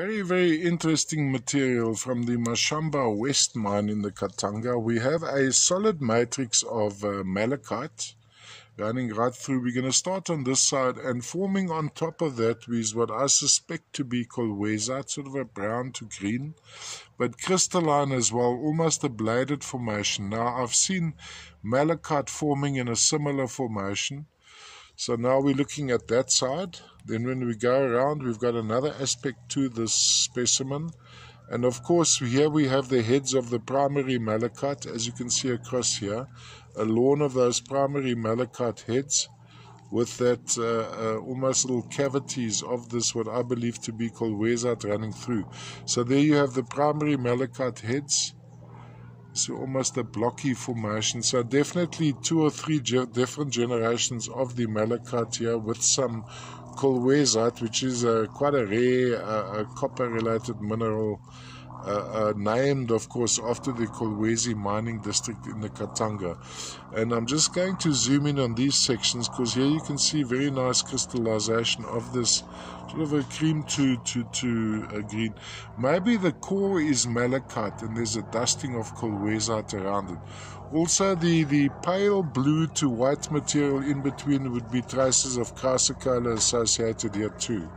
Very, very interesting material from the Mashamba West mine in the Katanga. We have a solid matrix of uh, malachite running right through. We're going to start on this side and forming on top of that is what I suspect to be kolwezite, sort of a brown to green, but crystalline as well, almost a bladed formation. Now I've seen malachite forming in a similar formation. So now we're looking at that side. Then when we go around, we've got another aspect to this specimen. And of course, here we have the heads of the primary malachite, as you can see across here. A lawn of those primary malachite heads with that uh, uh, almost little cavities of this, what I believe to be called kolwezite running through. So there you have the primary malachite heads so almost a blocky formation. So definitely two or three ge different generations of the malachite here with some kolwezite, which is uh, quite a rare uh, copper-related mineral uh, uh, named, of course, after the Kolwezi mining district in the Katanga. And I'm just going to zoom in on these sections because here you can see very nice crystallization of this sort of a cream to, to, to a green. Maybe the core is malachite and there's a dusting of colwezite around it. Also, the, the pale blue to white material in between would be traces of chrysocolla associated here too.